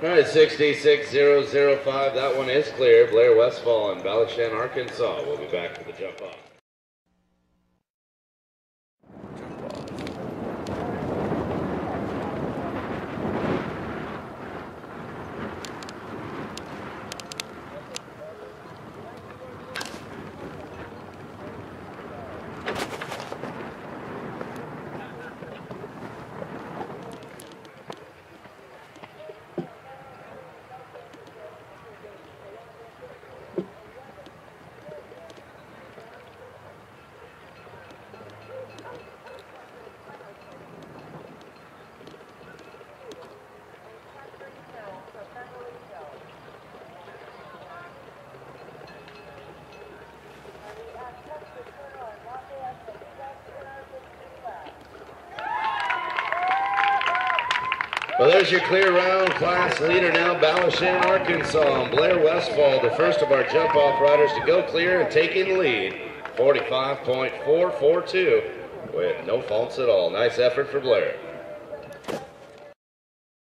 All right, 66005. That one is clear. Blair Westfall and Ballyshan, Arkansas. We'll be back for the jump off. Well, there's your clear round class leader now, Ballyshan, Arkansas. And Blair Westfall, the first of our jump off riders to go clear and taking the lead. 45.442 with no faults at all. Nice effort for Blair.